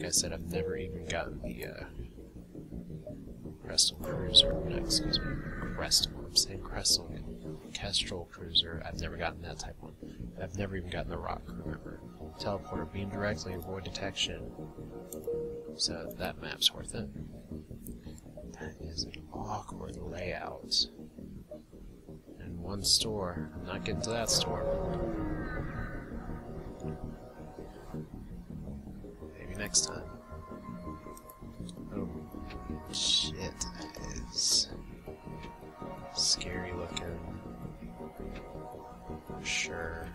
Like I said, I've never even gotten the uh, Crestal Cruiser. No, excuse me, Crestal. I'm saying Crestal. Kestrel Cruiser. I've never gotten that type one. I've never even gotten the Rock Remember, Teleporter, beam directly, avoid detection. So that map's worth it. That is an awkward layout. And one store. I'm not getting to that store. Next time. Oh, shit. That is scary looking. For sure.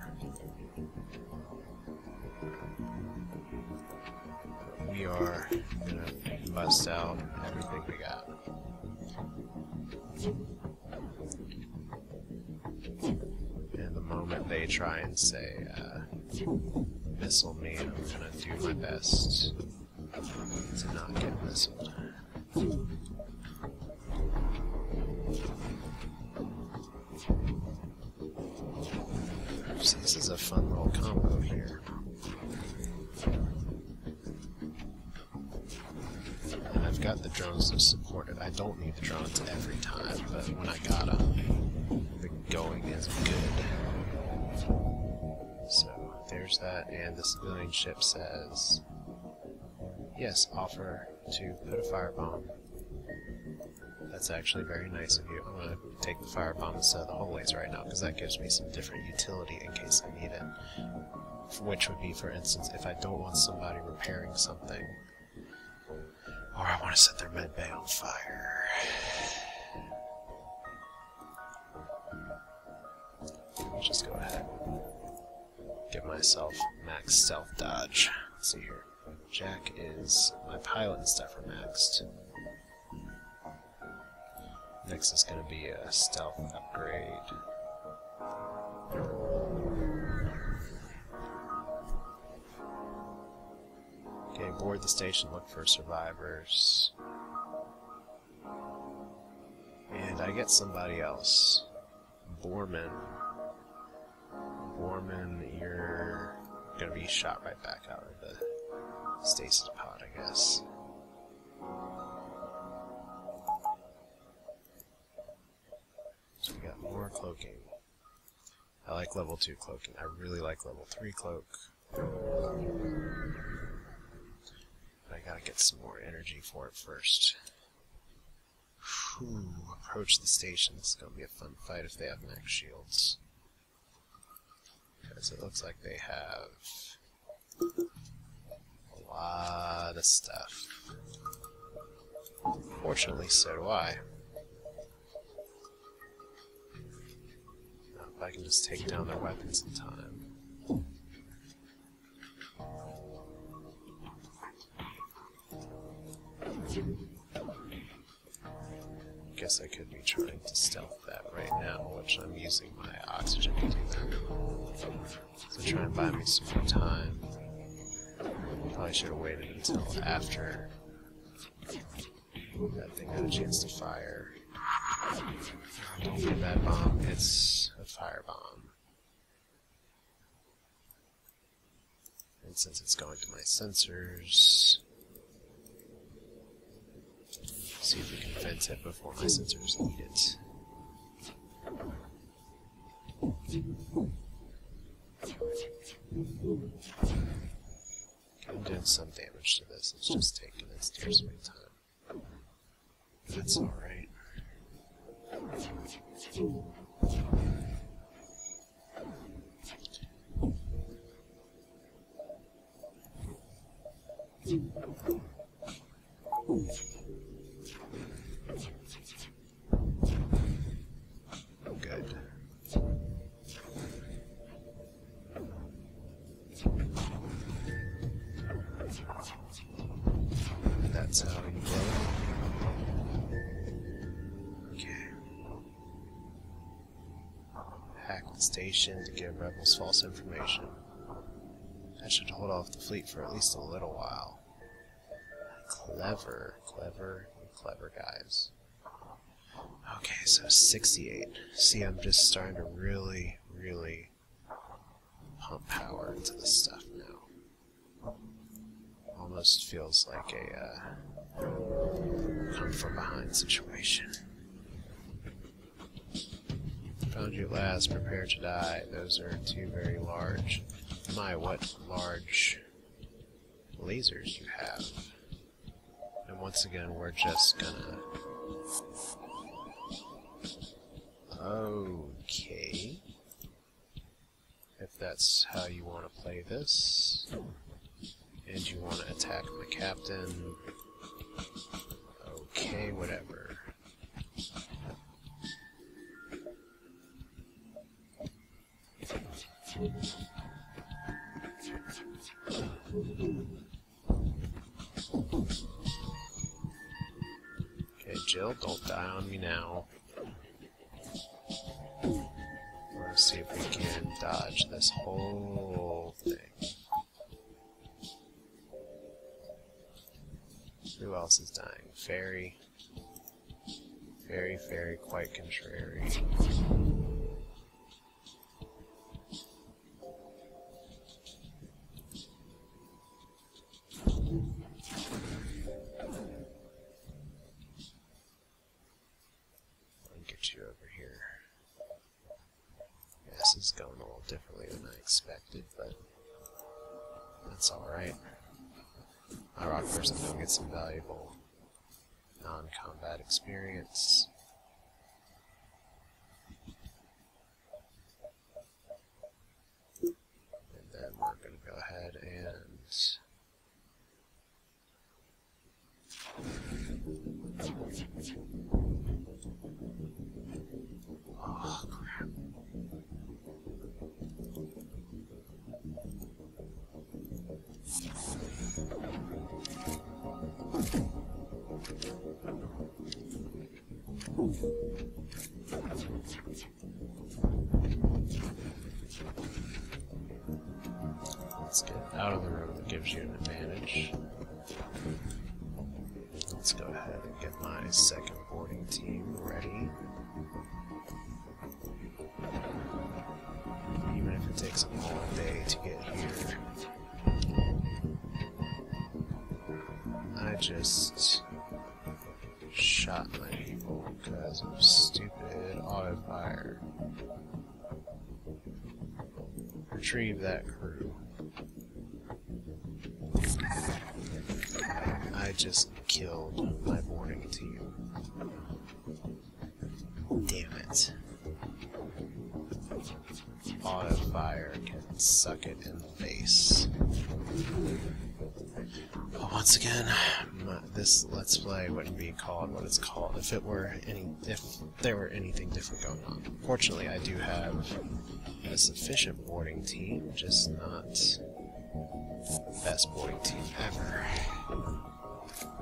We are gonna bust out everything we got. And the moment they try and say, uh, missile me, I'm gonna do my best to not get missiled. So this is a fun little combo here. And I've got the drones to support it. I don't need the drones every time, but when I got them, the going is good. There's that, and the civilian ship says, yes, offer to put a firebomb. That's actually very nice of you. I'm going to take the firebomb instead of the hallways right now, because that gives me some different utility in case I need it. Which would be, for instance, if I don't want somebody repairing something, or I want to set their med bay on fire. Just go ahead give myself max stealth dodge. Let's see here. Jack is my pilot and stuff are maxed. Next is going to be a stealth upgrade. Okay, board the station, look for survivors. And I get somebody else. Borman. Borman, you're gonna be shot right back out of the stasis pod, I guess. So we got more cloaking. I like level 2 cloaking. I really like level 3 cloak. But I gotta get some more energy for it first. Whew, approach the station. This is gonna be a fun fight if they have max shields. Because it looks like they have a lot of stuff. Fortunately, so do I. Now, if I can just take down their weapons in time. Guess I could be trying to stealth that right now, which I'm using my oxygen to do that. So try and buy me some more time. Probably should have waited until after that thing had a chance to fire. Don't be bad bomb, it's a fire bomb. And since it's going to my sensors, see if we can vent it before my sensors eat it. I'm doing some damage to this, it's just taking its dear sweet time. That's alright. Station to give rebels false information. That should hold off the fleet for at least a little while. Clever, clever, clever guys. Okay, so 68. See, I'm just starting to really, really pump power into this stuff now. almost feels like a uh, come from behind situation. Found you last, prepare to die. Those are two very large. My, what large lasers you have. And once again, we're just gonna... Okay. If that's how you want to play this. And you want to attack my captain. Okay, whatever. Okay, Jill, don't die on me now. Let's see if we can dodge this whole thing. Who else is dying? Fairy. Very, very quite contrary. Differently than I expected, but that's alright. My rock person will get some valuable non-combat experience. And then we're going to go ahead and Let's get out of the room that gives you an advantage. Let's go ahead and get my second boarding team ready. Even if it takes them all day to get here. I just shot my because of stupid auto fire. Retrieve that crew. I just killed my boarding team. Damn it. Auto fire can suck it in the face. But once again, this Let's Play wouldn't be called what it's called if it were any if there were anything different going on. Fortunately, I do have a sufficient boarding team, just not the best boarding team ever.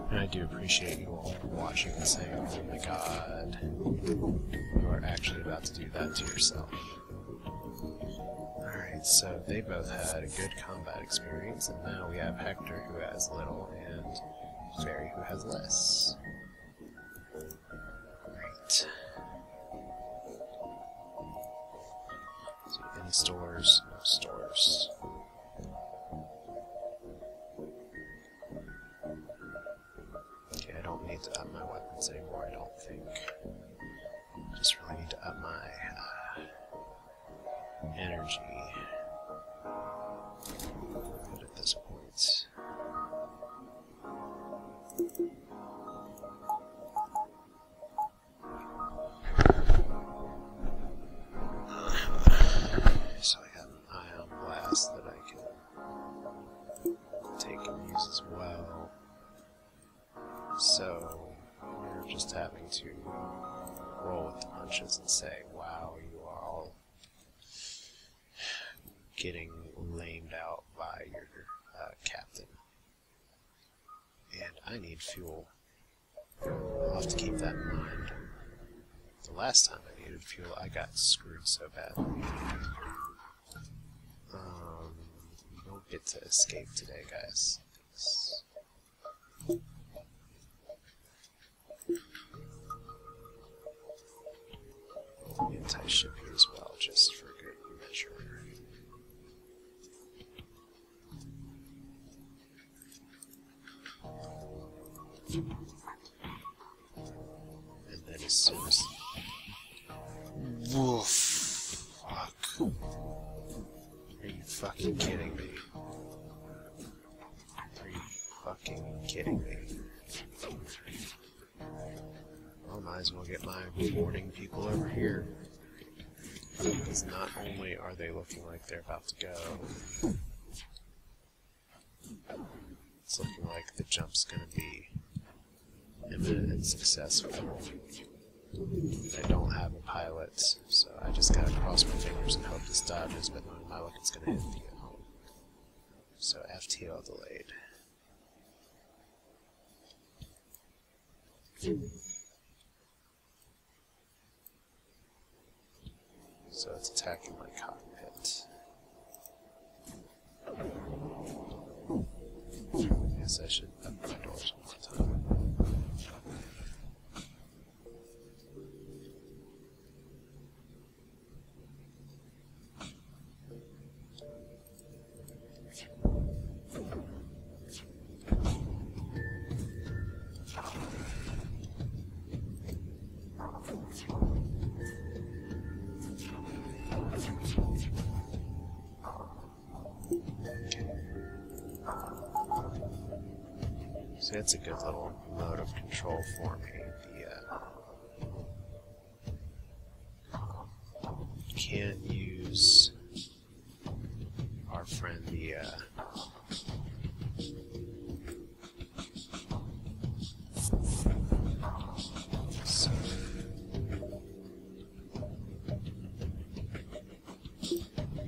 And I do appreciate you all watching and saying, oh my god, you are actually about to do that to yourself. So they both had a good combat experience, and now we have Hector who has little, and Fairy who has less. Great. So any stores? No stores. To roll with the punches and say, wow, you are all getting lamed out by your uh, captain. And I need fuel. I'll have to keep that in mind. The last time I needed fuel, I got screwed so bad. Um, you don't get to escape today, guys. It's- anti-ship you as well, just for good measure. And then as soon as... Woof! Fuck. Are you fucking kidding me? Are you fucking kidding me? Might as well get my warning people over here. Because not only are they looking like they're about to go, it's looking like the jump's gonna be imminent and successful. I don't have a pilot, so I just gotta cross my fingers and hope this dodges, but knowing my luck it's gonna hit the. So FTL delayed. So it's attacking my cockpit. Hmm. Guess I should It's a good little mode of control for me. The, uh, can use our friend the uh,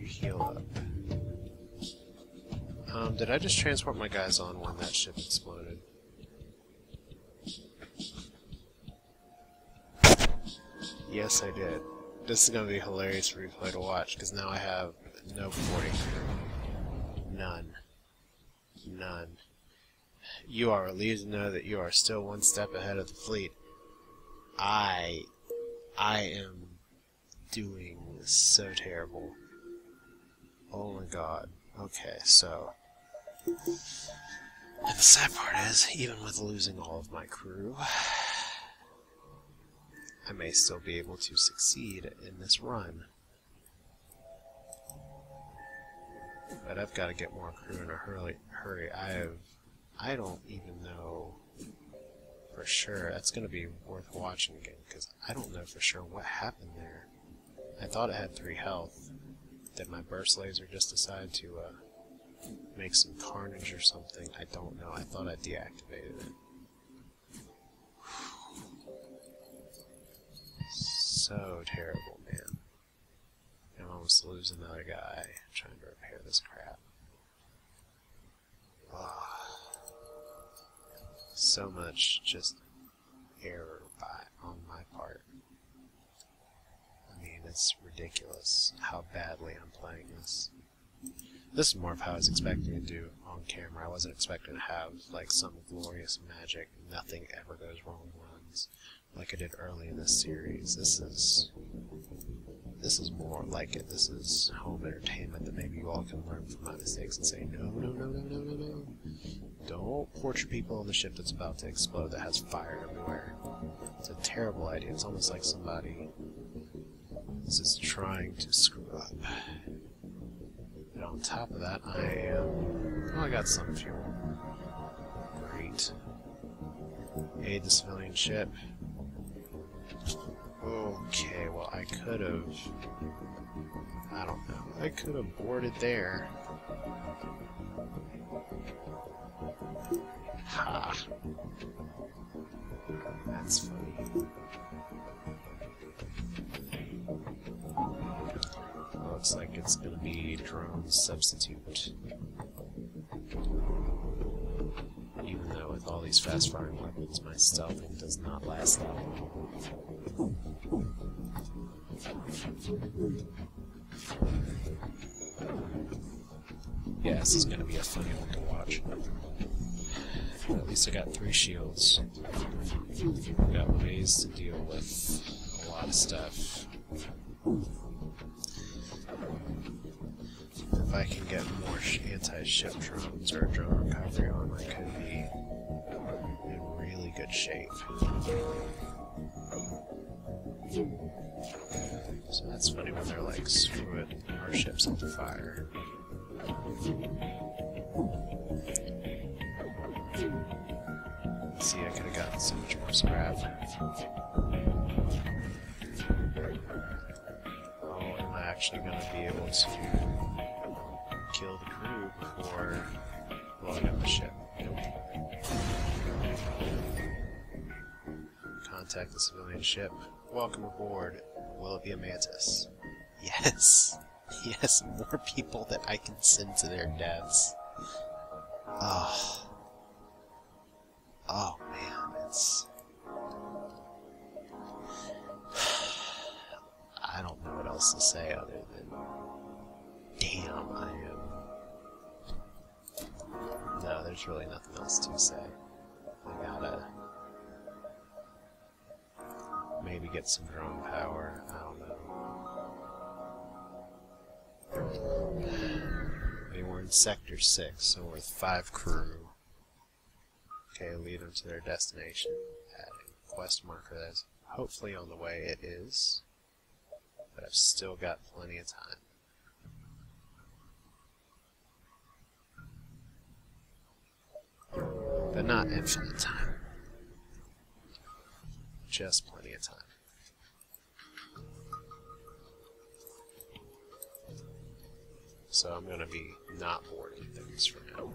heal up. Um, did I just transport my guys on when that ship exploded? Yes, I did. This is going to be a hilarious replay to watch, because now I have no boarding crew. None. None. You are relieved to know that you are still one step ahead of the fleet. I... I am doing so terrible. Oh my god. Okay, so... And the sad part is, even with losing all of my crew, I may still be able to succeed in this run. But I've got to get more crew in a hurry. hurry. I have... I don't even know for sure. That's going to be worth watching again, because I don't know for sure what happened there. I thought it had 3 health. Did my burst laser just decide to uh, make some carnage or something? I don't know. I thought I deactivated it. So terrible, man. I'm almost losing another guy trying to repair this crap. Oh, so much just error by on my part. I mean, it's ridiculous how badly I'm playing this. This is more of how I was expecting to do on camera. I wasn't expecting to have like some glorious magic, nothing ever goes wrong runs like I did early in this series. This is this is more like it. This is home entertainment that maybe you all can learn from my mistakes and say, no, no, no, no, no, no, no. Don't torture people on the ship that's about to explode that has fire everywhere. It's a terrible idea. It's almost like somebody is just trying to screw up. And on top of that, I am... Oh, I got some fuel. Great. Aid the civilian ship. Okay, well, I could have... I don't know. I could have boarded there. Ha. That's funny. Looks like it's gonna be drone substitute. Even though with all these fast-firing weapons, my stealthing does not last that long. Yeah, this is gonna be a funny one to watch. At least I got three shields. Got ways to deal with a lot of stuff. If I can get more anti-ship drones or drone recovery armor, I could be in really good shape. So that's funny when they're like, screw it, our ship's on fire. See, I could have gotten so much more scrap. Oh, am I actually going to be able to kill the crew before blowing up the ship? Nope. Contact the civilian ship. Welcome aboard. Will it be a mantis? Yes. Yes, more people that I can send to their deaths. Oh. Oh man, it's. I don't know what else to say other than. Damn, I am. No, there's really nothing else to say. I gotta. Maybe get some drone power. I don't know. We were in Sector 6, so we're with 5 crew. Okay, lead them to their destination. Adding quest marker that is hopefully on the way. It is. But I've still got plenty of time. But not infinite time. Just So I'm going to be not boarding things for now.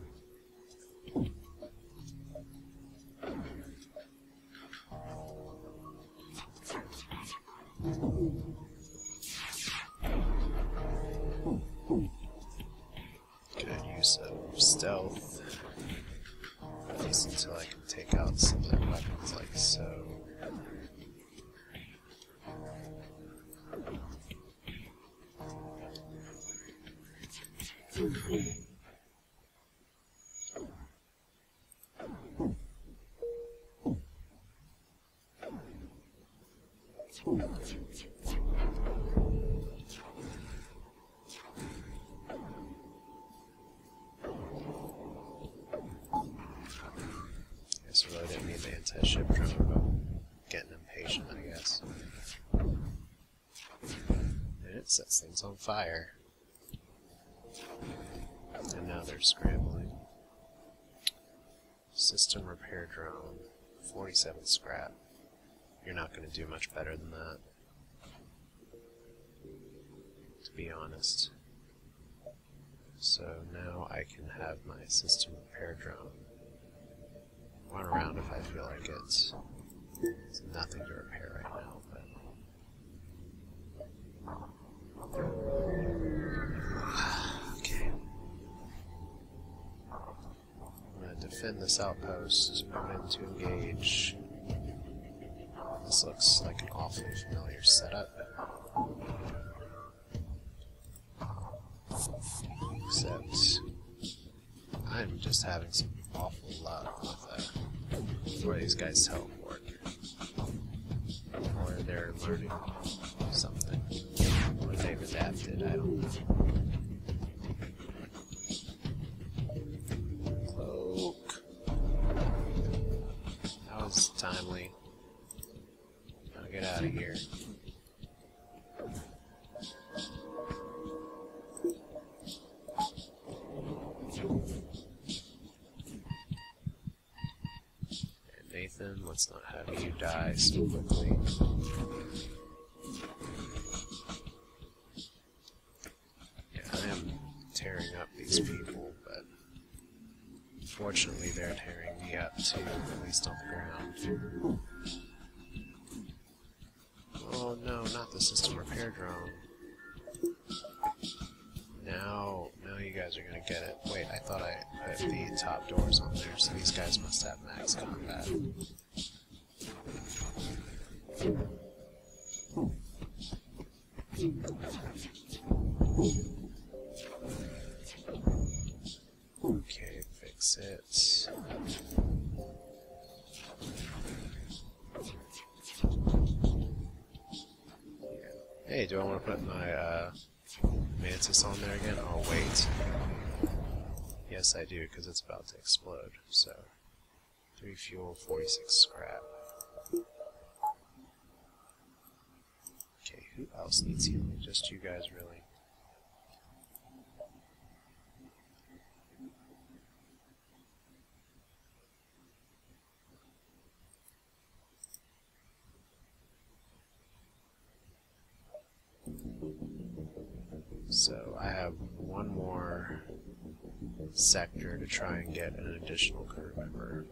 Good use of stealth. At least until I can take out some of their weapons like so. 47 scrap. You're not going to do much better than that. To be honest. So now I can have my system repair drone run around if I feel like it's, it's nothing to repair right now, but okay. I'm gonna defend this outpost, in to engage. This looks like an awfully familiar setup. Except I'm just having some awful luck with uh, where these guys teleport. Or they're learning something. Or they've adapted, I don't know. To explode. So, 3 Three fuel, 46 scrap. Okay, who else needs healing? Just you guys, really. So I have one more sector to try and get an additional crew member.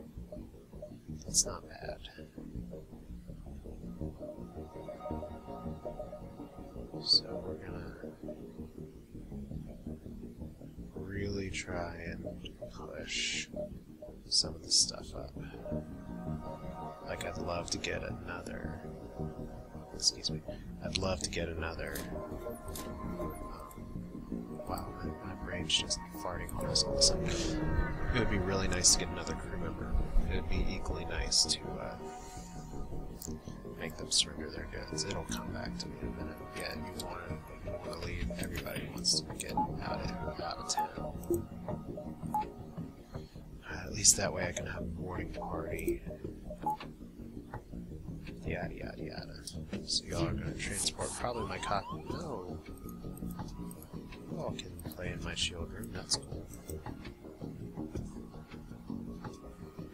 That's not bad. So we're gonna really try and push some of the stuff up. Like I'd love to get another excuse me, I'd love to get another my just farting on us all of a sudden. It would be really nice to get another crew member. It would be equally nice to uh, make them surrender their goods. It'll come back to me in a minute. Yeah, you want to, leave. Everybody wants to get out of, out of town. Uh, at least that way I can have a boarding party. Yada yada yada. So y'all are to transport probably my cotton. No all can play in my shield room, that's cool.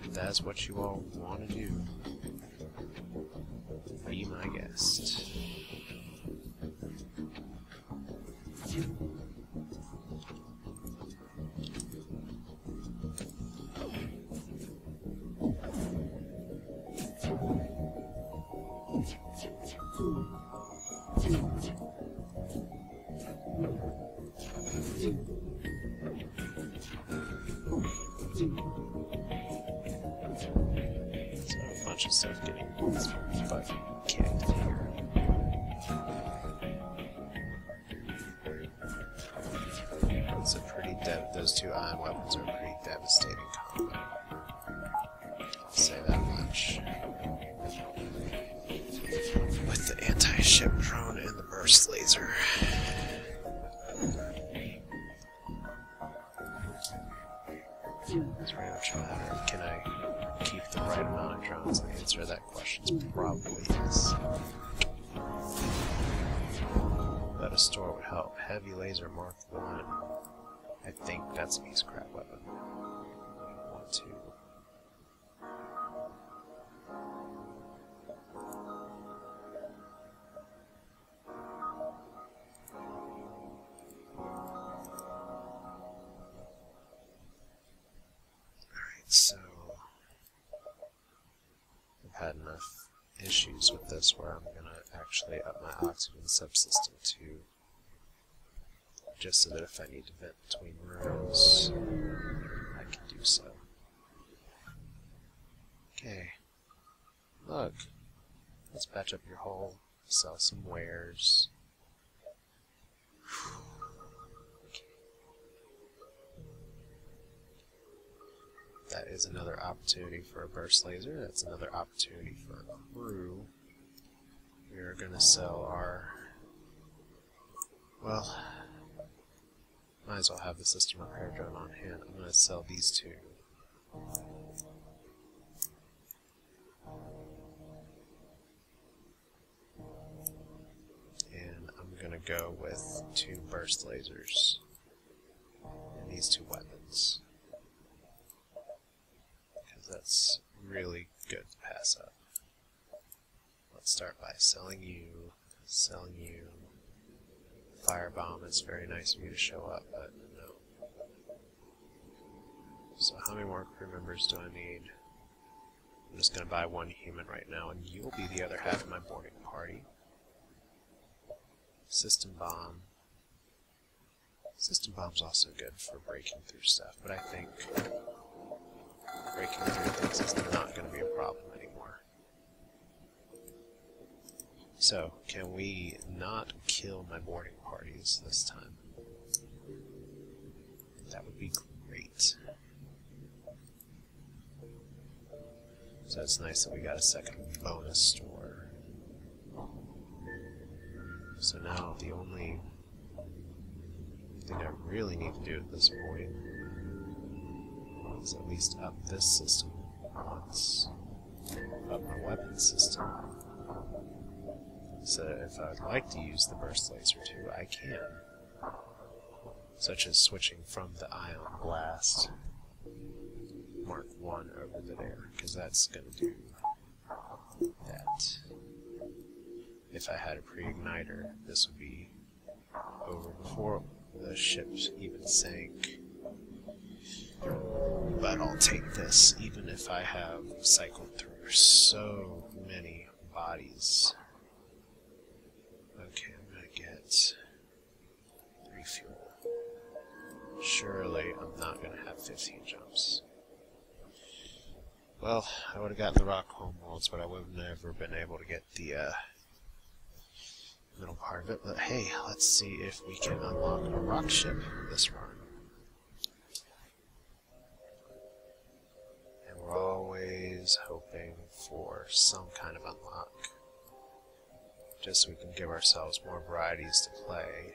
If that's what you all want to do. Be my guest. myself getting fucking kicked here. That's a pretty those two ion weapons are a pretty devastating combo. I'll say that much. With the anti-ship drone and the burst laser. Heavy laser Mark 1. I think that's me scrap weapon. One, two. Alright, so I've had enough issues with this where I'm gonna actually up my oxygen subsystem to just so that if I need to vent between rooms, I can do so. Okay. Look. Let's patch up your hole, sell some wares. Okay. That is another opportunity for a burst laser. That's another opportunity for a crew. We are going to sell our... Well, might as well have the system repair drone on hand. I'm going to sell these two. And I'm going to go with two burst lasers and these two weapons. Because that's really good to pass up. Let's start by selling you, selling you, firebomb. It's very nice of you to show up, but no. So how many more crew members do I need? I'm just going to buy one human right now, and you'll be the other half of my boarding party. System bomb. System bomb's also good for breaking through stuff, but I think breaking through things is not going to be a problem So, can we not kill my boarding parties this time? That would be great. So it's nice that we got a second bonus store. So now the only thing I really need to do at this point is at least up this system once up my weapon system. So if I would like to use the burst laser too, I can. Such as switching from the ion blast Mark 1 over the there, because that's going to do that. If I had a pre-igniter, this would be over before the ship even sank. But I'll take this, even if I have cycled through so many bodies. Surely I'm not gonna have 15 jumps. Well, I would have gotten the rock homeworlds, but I would have never been able to get the uh, middle part of it. But hey, let's see if we can unlock a rock ship this run. And we're always hoping for some kind of unlock. Just so we can give ourselves more varieties to play.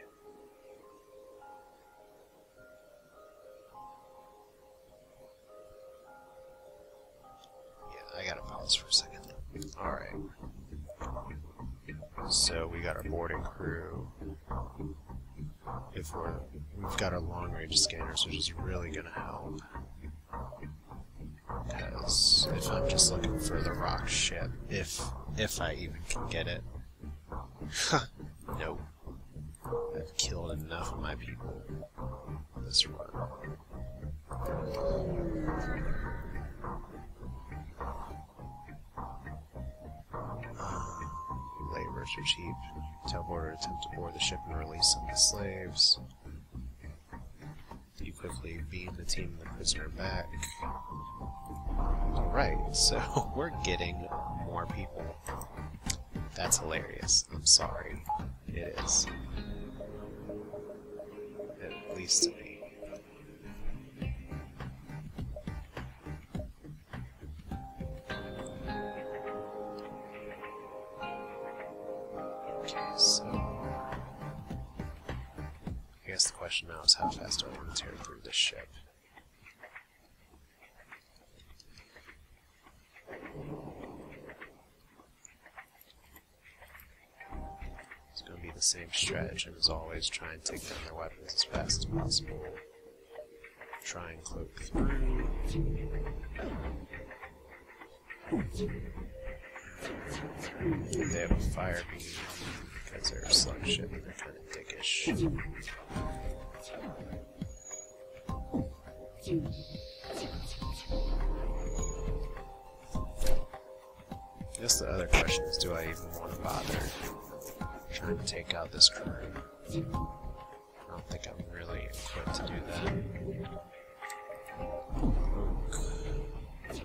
Pause for a second. Alright. So we got our boarding crew. If we're we've got our long range scanners, which is really gonna help. Because if I'm just looking for the rock ship, if if I even can get it. nope. I've killed enough of my people this run. Are cheap. Teleporter attempt to board the ship and release some of the slaves. You quickly beam the team and the prisoner back. Alright, so we're getting more people. That's hilarious. I'm sorry. It is. At least stratagem as always, try and take down their weapons as fast as possible. Try and cloak through. They have a fire beam because they're a slug ship and they're kind of dickish. I guess the other question is, do I even want to bother trying to take out this crew? I don't think I'm really equipped to do that. That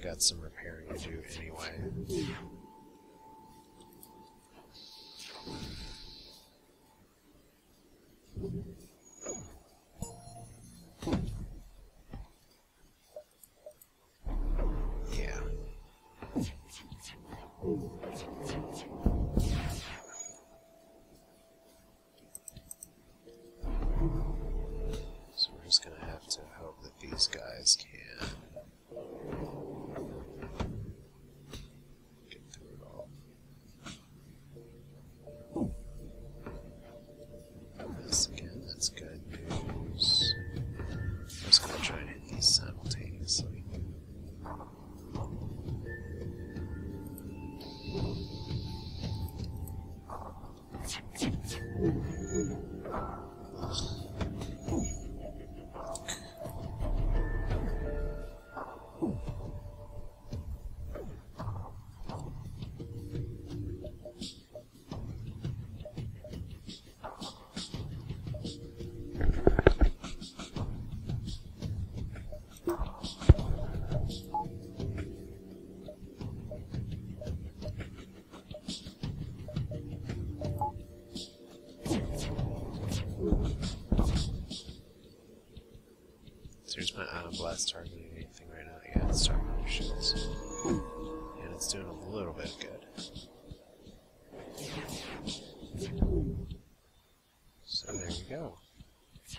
got some repairing to do anyway. There's my Ion Blast targeting anything right now. Yeah, it's targeting your shields. And it's doing a little bit good. So there we go.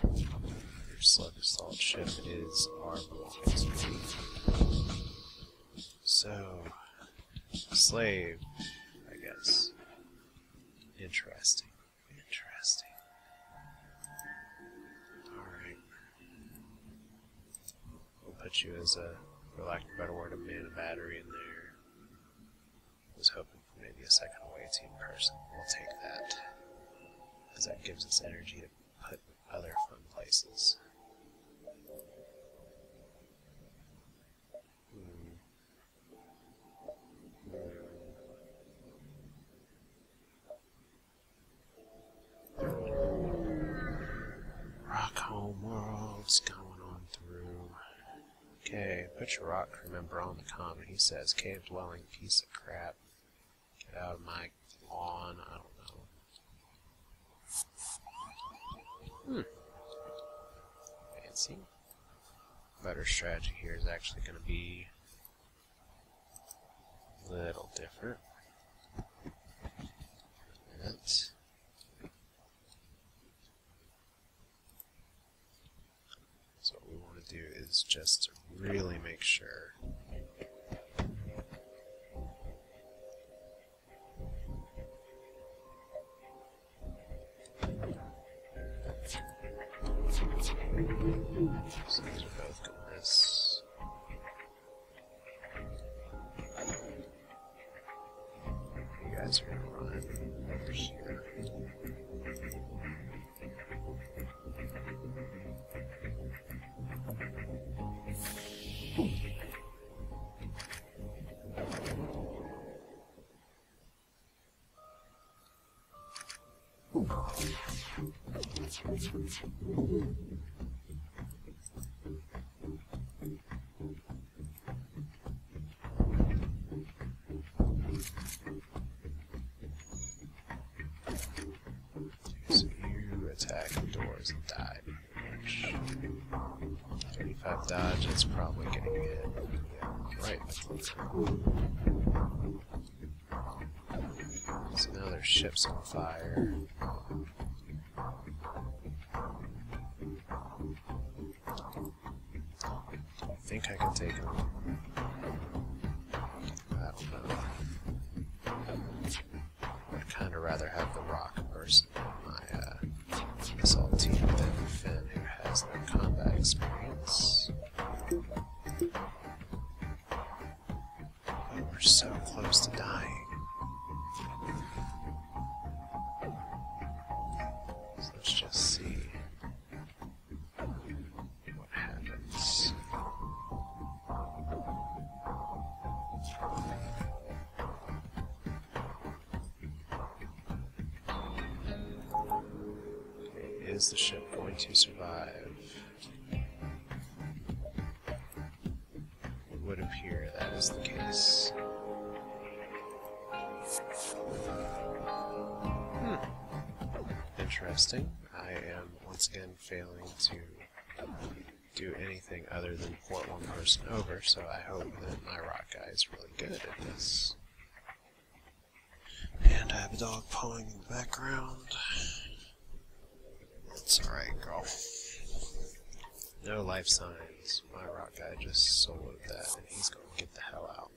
Your slug assault ship is our. So, slave, I guess. Interesting. Put you as a, for lack of a better word, a mana battery in there. I Was hoping for maybe a second away team person. We'll take that. Because that gives us energy to put in other fun places. Hmm. Rock home world's going on through. Okay, put your rock crew member on the comment. He says, cave dwelling piece of crap. Get out of my lawn. I don't know. Hmm. Fancy. Better strategy here is actually going to be a little different. That. So what we want to do is just really make sure So you attack the doors and die. pretty much. 35 dodge, it's probably getting hit. Yeah, right. So now their ship's on fire. Other than port one person over, so I hope that my rock guy is really good at this. And I have a dog pawing in the background. It's alright, girl. No life signs. My rock guy just soloed that, and he's gonna get the hell out.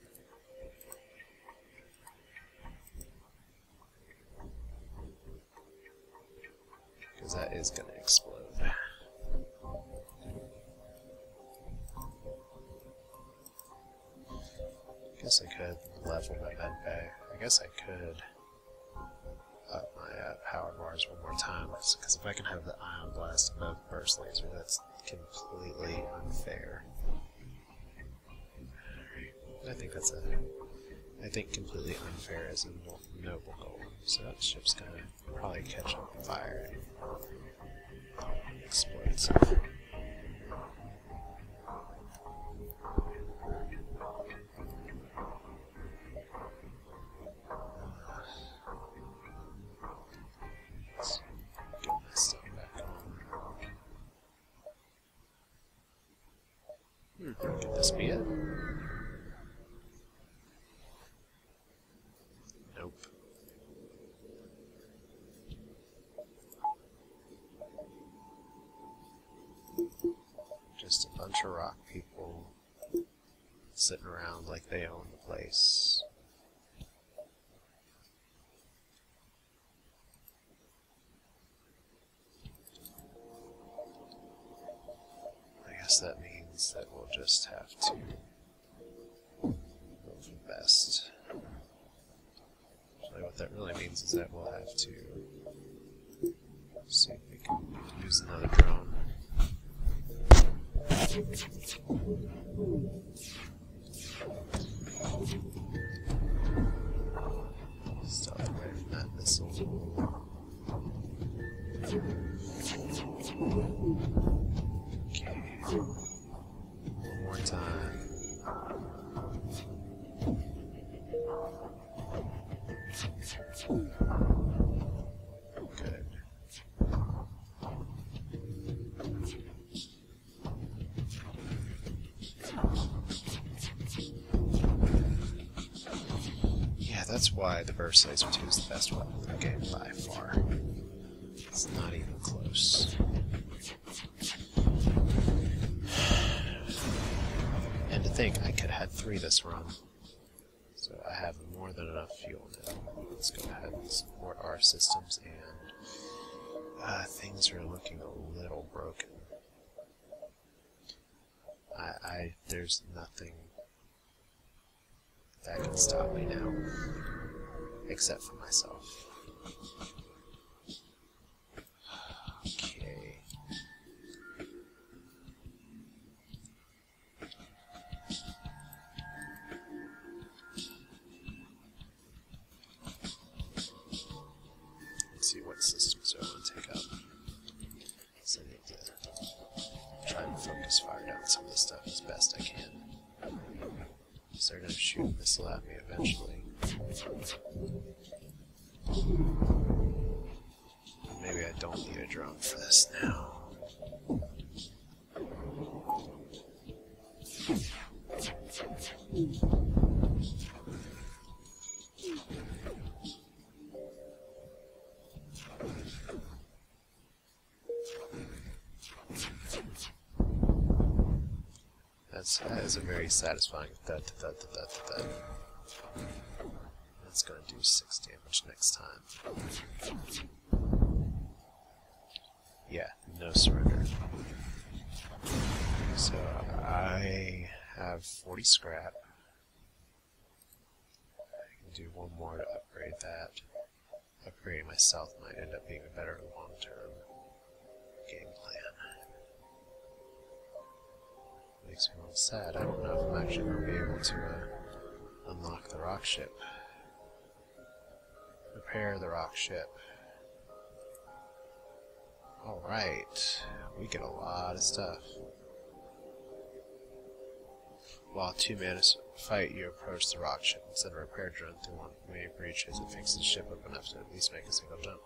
Because that is gonna explode. Guess I could level my med bay. I guess I could up my uh, power bars one more time. Because if I can have the ion blast above burst laser, that's completely unfair. I think that's a. I think completely unfair is a noble goal. So that ship's gonna probably catch on fire and explode itself. Be it? Nope. Just a bunch of rock people sitting around like they own the place. I guess that means that we'll just have to move best. Actually, what that really means is that we'll have to see if we can use another drone. Stop away from that missile. Why the Laser 2 is the best weapon in the game by far. It's not even close. And to think, I could have had three this run. So I have more than enough fuel now. Let's go ahead and support our systems, and uh, things are looking a little broken. I, I there's nothing that can stop me now, except for myself. Very satisfying thud, thud, thud. That's going to do 6 damage next time. Yeah, no surrender. So I have 40 scrap. I can do one more to upgrade that. Upgrading myself might end up being a better long-term game plan. Makes me a little sad. I don't know if I'm actually going to be able to uh, unlock the rock ship. Repair the rock ship. Alright, we get a lot of stuff. While two men fight, you approach the rock ship and send a repair drone through one main breach as it fixes the ship up enough to at least make a single jump.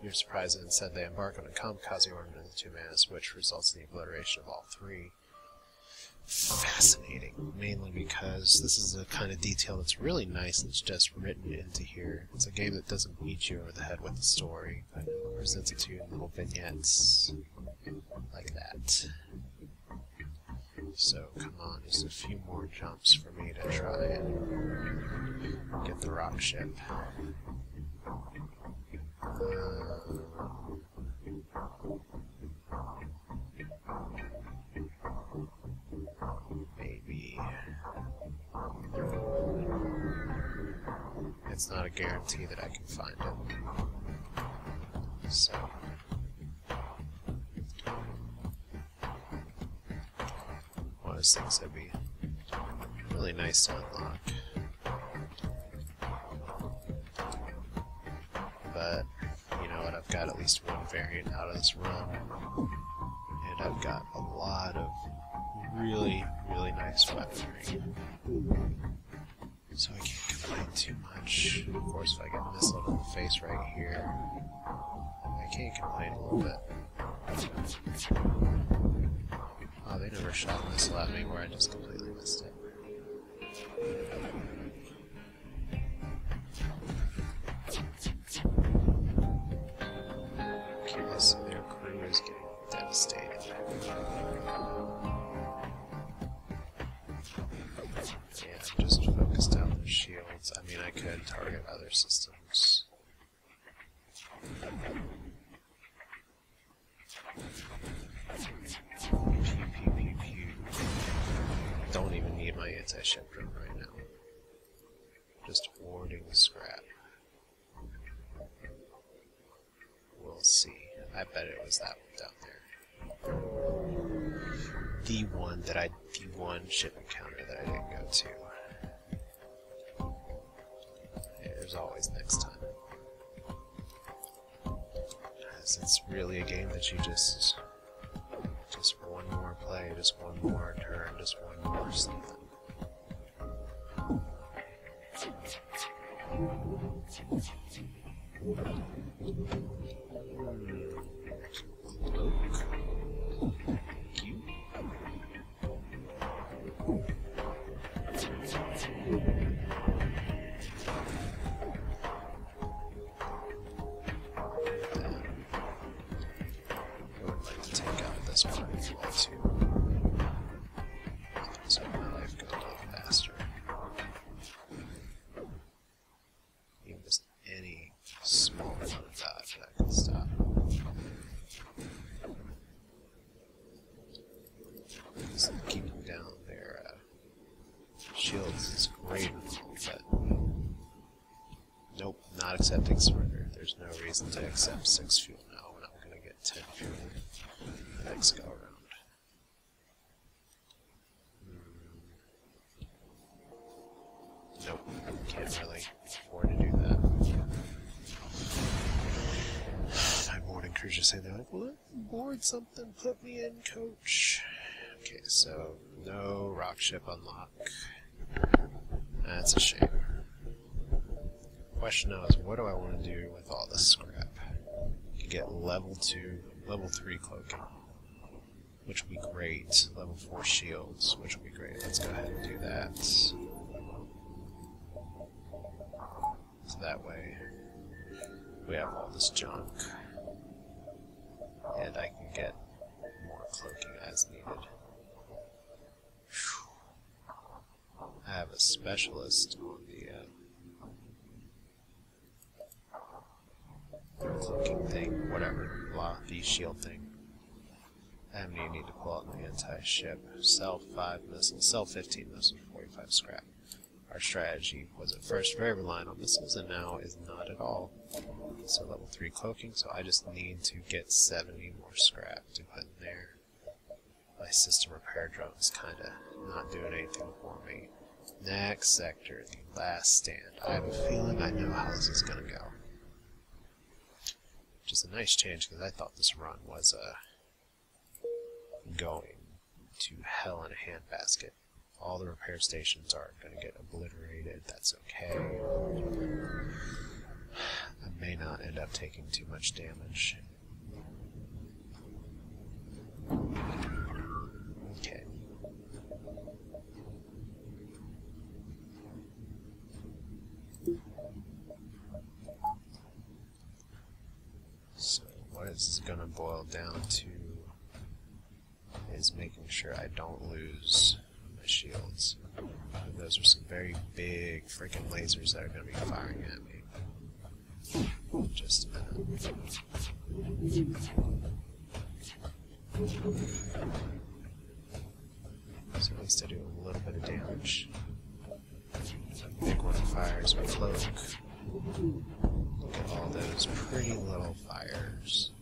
You're surprised and said they embark on a kamikaze order into the two manas, which results in the obliteration of all three fascinating, mainly because this is the kind of detail that's really nice that's just written into here. It's a game that doesn't beat you over the head with the story, but presents it to you in little vignettes like that. So, come on, just a few more jumps for me to try and get the rock ship. Uh, It's not a guarantee that I can find it. So. One of those things that'd be really nice to unlock. But, you know what, I've got at least one variant out of this run. And I've got a lot of really, really nice weaponry. So I can't complain too much. Of course, if I get in the face right here, I can't complain a little bit. Oh, they never shot missile at me where I just completely missed it. Bet it was that one down there. The one that I, the one ship encounter that I didn't go to. There's always next time. As it's really a game that you just, just one more play, just one more turn, just one more something. Nope, can't really afford to do that. My boarding crew just say they're like, well, board something, put me in, coach. Okay, so no rock ship unlock. That's a shame. Question now is, what do I want to do with all this scrap? Get level 2, level 3 cloaking, which would be great. Level 4 shields, which would be great. Let's go ahead and do that. So that way, we have all this junk. And I can get more cloaking as needed. I have a specialist on the uh, cloaking thing, whatever, blah, the shield thing. And you need to pull out the anti-ship. Sell 5 missiles, sell 15 missiles, 45 scrap. Our strategy was at first very reliant on missiles, and now is not at all. So level 3 cloaking, so I just need to get 70 more scrap to put in there. My system repair drone is kinda not doing anything for me. Next sector, the last stand. I have a feeling I know how this is gonna go. Which is a nice change, because I thought this run was, uh, going to hell in a handbasket. All the repair stations are going to get obliterated. That's okay. I may not end up taking too much damage. Okay. So, what it's going to boil down to is making sure I don't lose my shields. And those are some very big freaking lasers that are going to be firing at me. Just a minute. So at least I do a little bit of damage. A big one fires my cloak. Look at all those pretty little fires.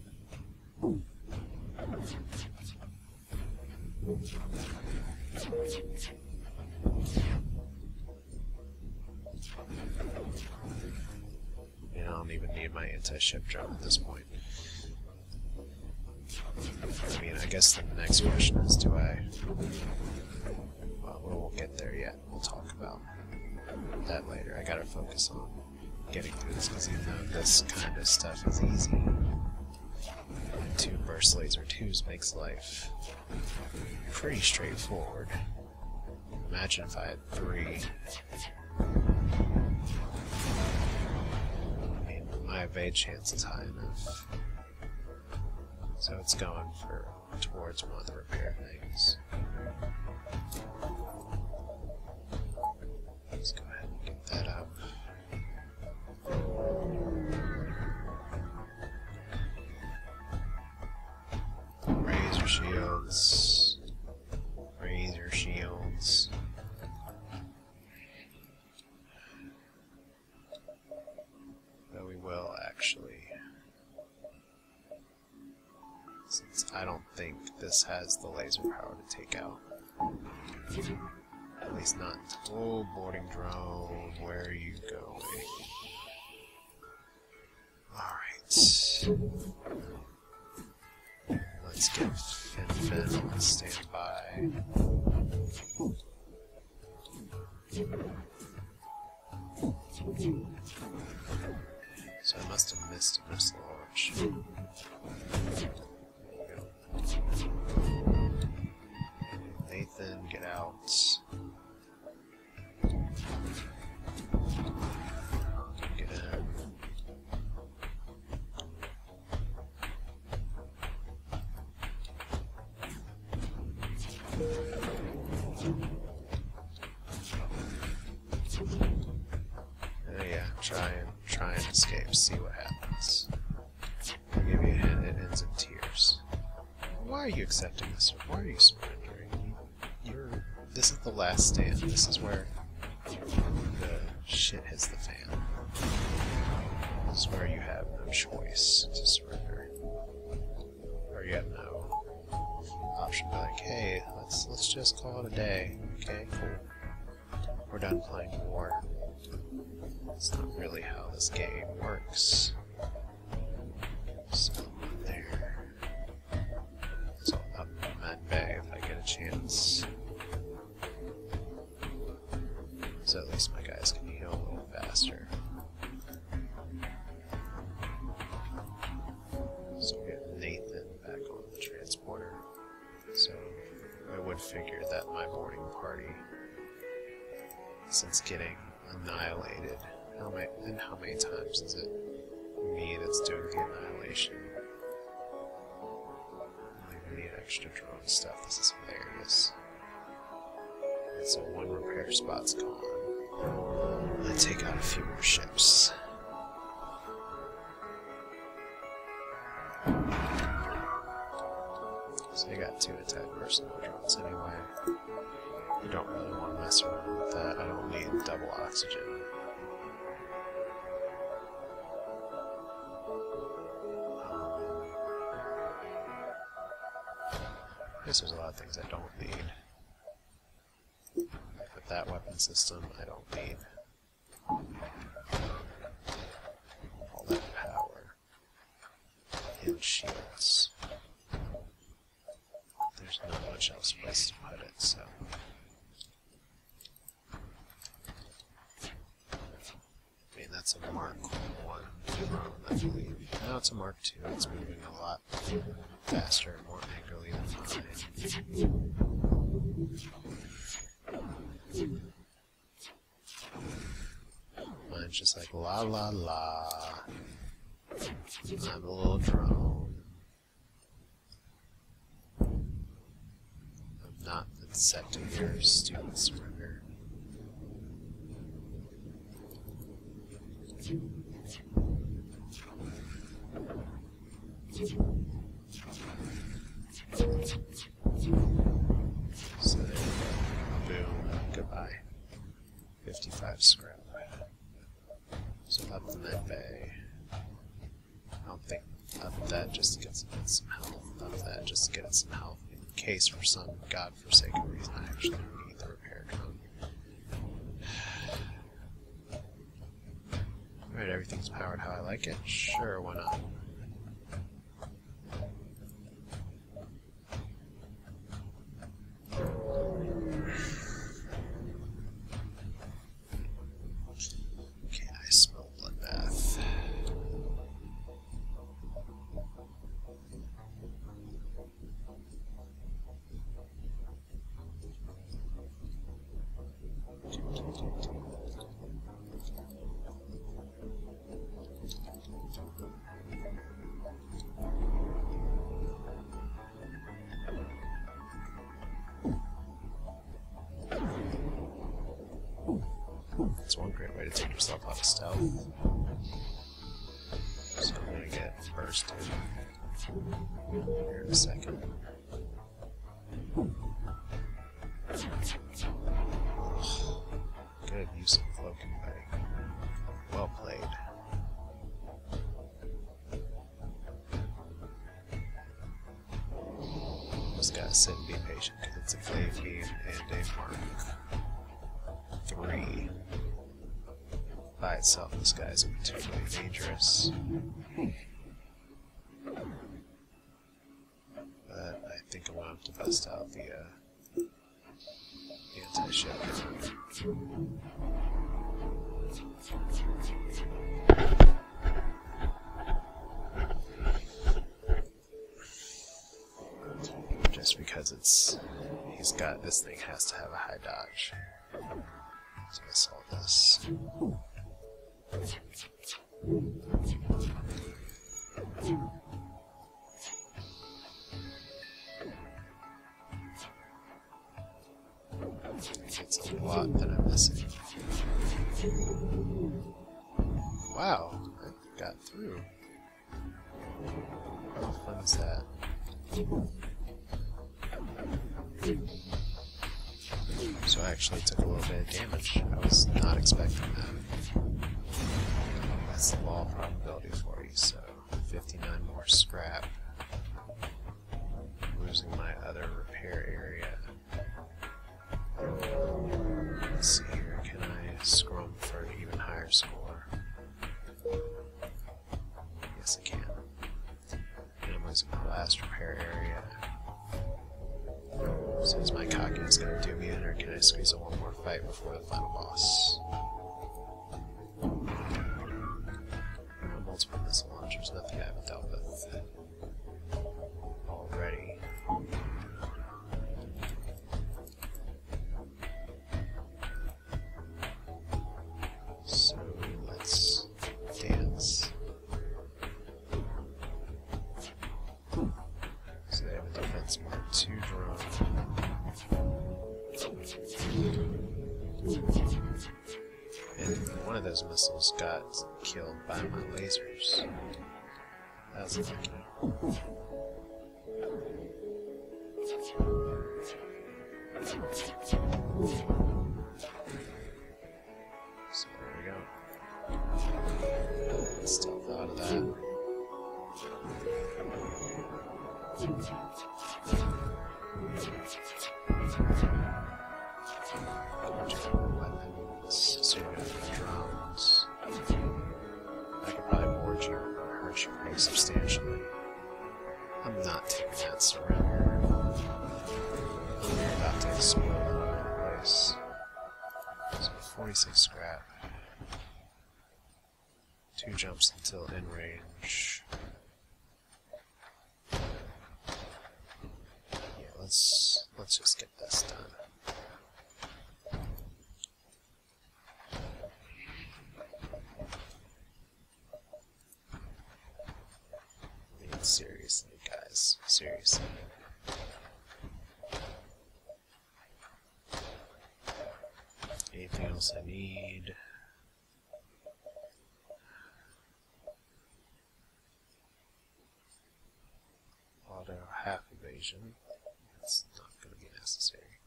Yeah, I don't even need my anti-ship drone at this point. I mean, I guess the next question is, do I... Well, we won't get there yet. We'll talk about that later. I gotta focus on getting through this, because even though this kind of stuff is easy, two burst laser twos makes life pretty straightforward. Imagine if I had three. I mean, my evade chance is high enough. So it's going for towards one of the repair things. Shields. Razor shields. Though we will actually. Since I don't think this has the laser power to take out. At least not. Oh, boarding drone, where are you going? Alright. Let's get Fin Fin on standby. So I must have missed a missile launch. Last stand. This is where the shit hits the fan. This is where you have no choice to surrender. Or you have no option to be like, hey, let's let's just call it a day. Okay, cool. We're done playing war. That's not really how this game works. Guess there's a lot of things I don't need. But that weapon system, I don't need. All that power. And shields. There's not much else place to put it, so. I mean, that's a Mark 1 drone, I believe. Now it's a Mark 2. It's moving a lot faster and more angrily than mine. Mine's just like la la la. I'm a little drone. I'm not great way to take yourself out of stealth. So I'm gonna get first in here in a second. share. last repair area. Since is my is going to do me in, or can I squeeze in one more fight before the final boss? Seriously, guys. Seriously. Anything else I need? Auto half evasion. That's not going to be necessary.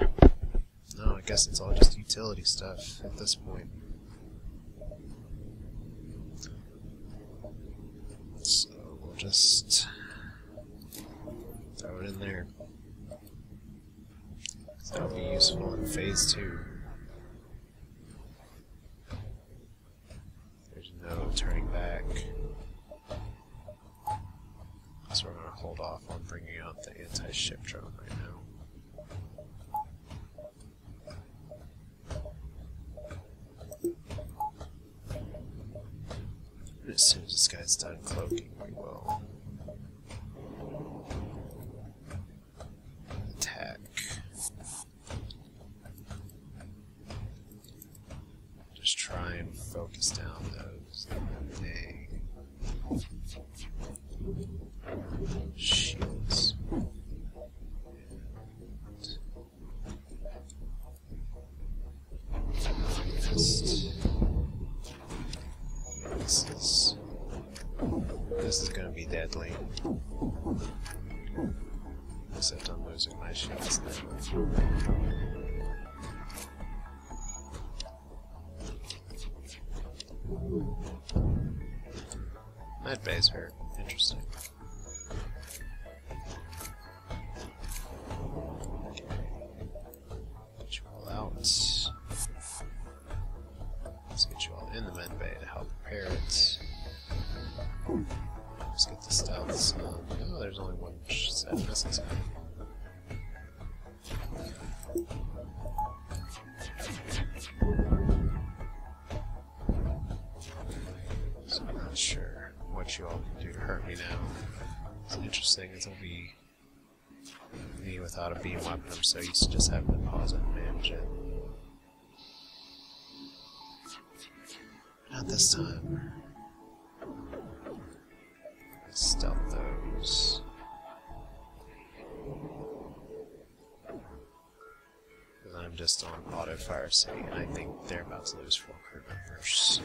Um, no, I guess it's all just utility stuff at this point. Just throw it in there. That'll be useful in phase two. There's no turning back. So we're going to hold off on bringing out the anti-ship drone this guy's done cloaking, me well. Interesting, it'll be me without a beam weapon. I'm so used to just having to pause it and manage it. Not this time. Stealth those. Because I'm just on auto fire city, and I think they're about to lose four crew members.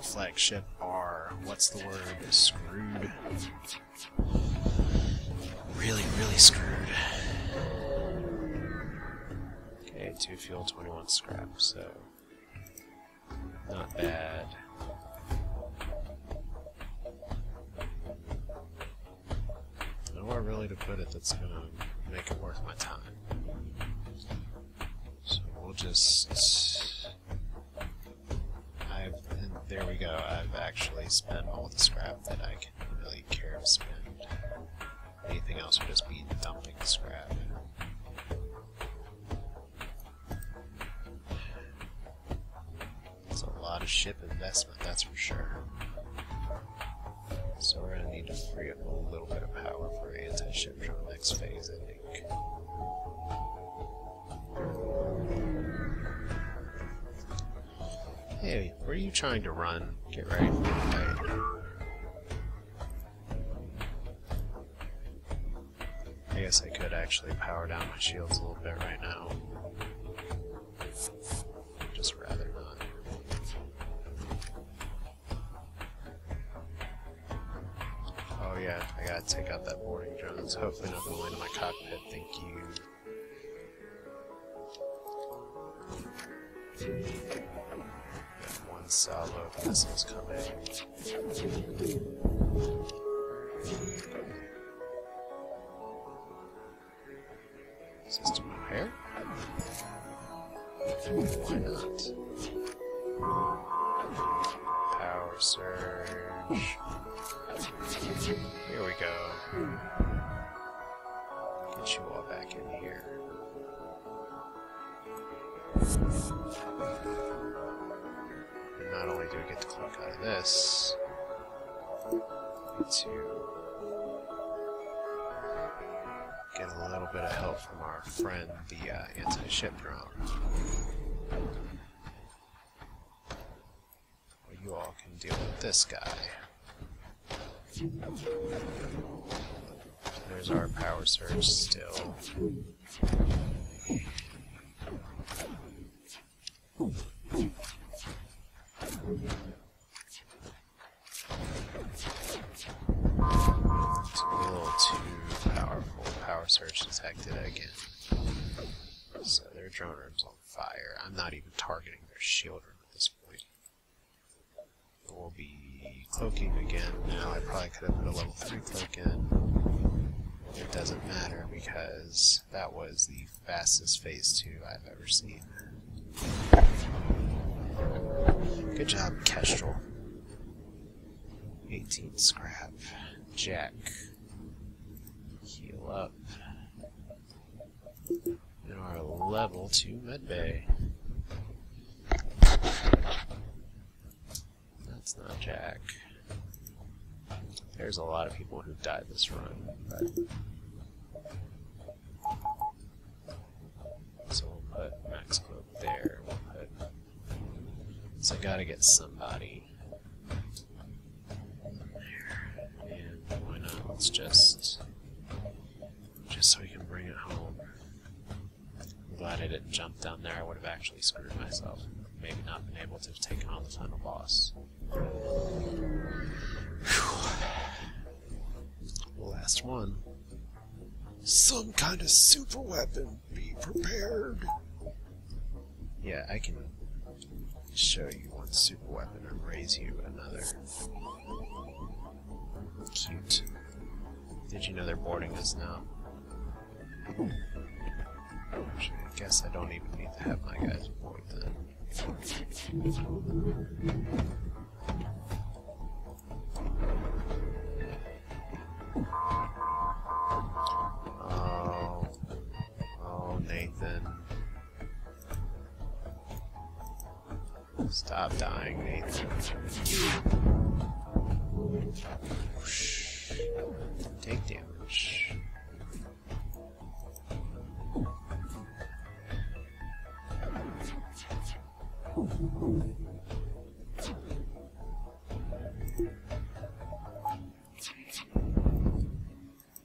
Flagship, are, what's the word, screwed. Really, really screwed. Okay, 2 fuel, 21 scrap, so... Not bad. Nowhere really to put it that's gonna make it worth my time. So we'll just... There we go, I've actually spent all the scrap that I can really care to spend. Anything else would just be dumping scrap. It's a lot of ship investment, that's for sure. So we're gonna need to free up a little bit of power for anti-ship drone next phase, I think. Hey, where are you trying to run? Get fight. I guess I could actually power down my shields a little bit right now. Just rather not. Oh yeah, I gotta take out that boarding drones. Hopefully not going into my cockpit, thank you. Salvo of missiles coming. Fastest phase 2 I've ever seen. Good job, Kestrel. 18 scrap. Jack. Heal up. In our level 2 medbay. That's not Jack. There's a lot of people who've died this run, but... So we'll put Max Cloak there, we'll put... So I gotta get somebody and why not? Let's just, just so we can bring it home. I'm glad I didn't jump down there, I would have actually screwed myself. Maybe not been able to take on the final boss. Last one. Some kind of super weapon. Be prepared. Yeah, I can show you one super weapon and raise you another. Cute. Did you know they're boarding us now? Actually, I guess I don't even need to have my guys board then. Stop dying. Whoosh. Take damage.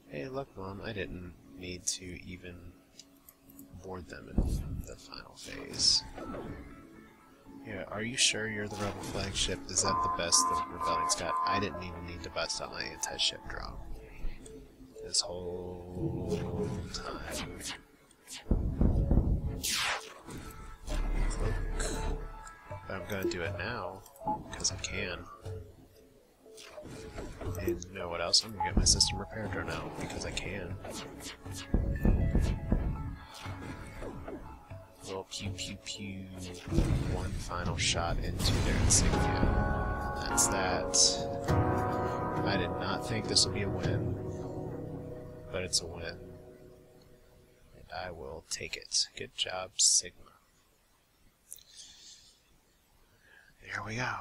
Hey, look, Mom, I didn't need to even board them in the final phase. Yeah, are you sure you're the Rebel flagship? Is that the best the Rebellion's got? I didn't even need to bust out my anti-ship drone. This whole time. Cloak. But I'm gonna do it now, because I can. And you know what else? I'm gonna get my system repaired right now, because I can. Little pew pew pew. One final shot into their insignia. That's that. I did not think this would be a win, but it's a win. And I will take it. Good job, Sigma. There we go.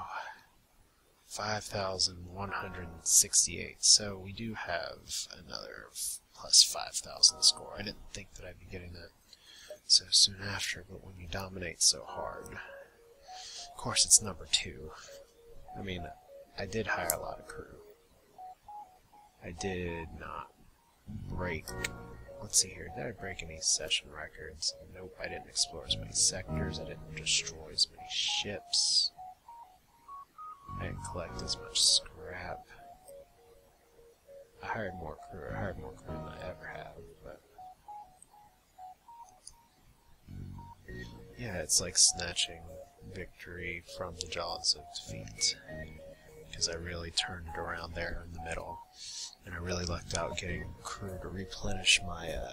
5,168. So we do have another plus 5,000 score. I didn't think that I'd be getting that so soon after, but when you dominate so hard. Of course, it's number two. I mean, I did hire a lot of crew. I did not break. Let's see here. Did I break any session records? Nope, I didn't explore as many sectors. I didn't destroy as many ships. I didn't collect as much scrap. I hired more crew. I hired more crew than I ever have, but yeah, it's like snatching victory from the jaws of defeat. Because I really turned it around there in the middle. And I really lucked out getting crew to replenish my uh,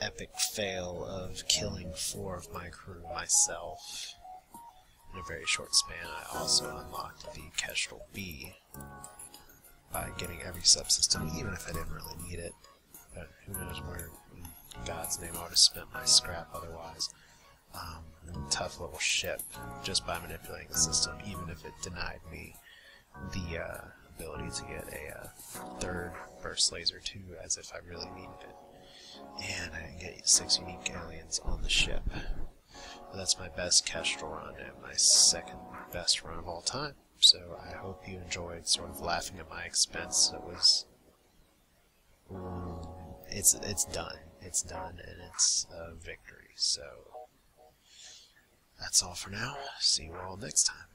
epic fail of killing four of my crew myself. In a very short span, I also unlocked the Kestrel B by getting every subsystem, even if I didn't really need it. But who knows where in God's name I would have spent my scrap otherwise. Um, tough little ship just by manipulating the system, even if it denied me the uh, ability to get a uh, third burst laser too, as if I really needed it. And I get six unique aliens on the ship. But that's my best Kestrel run and my second best run of all time. So I hope you enjoyed sort of laughing at my expense. It was, mm, it's it's done. It's done, and it's a victory. So that's all for now. See you all next time.